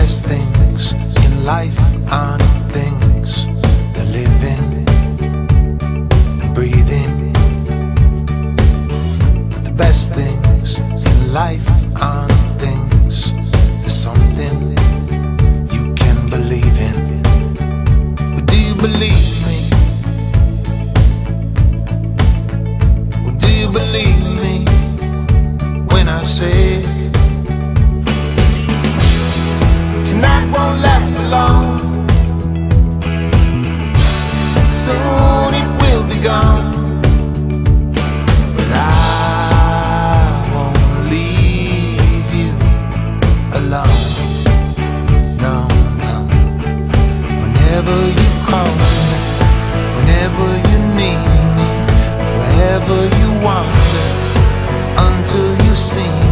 best things in life aren't things the living and breathing. The best things in life aren't things. Gone. But I won't leave you alone. No, no. Whenever you call me, whenever you need me, wherever you wander, until you see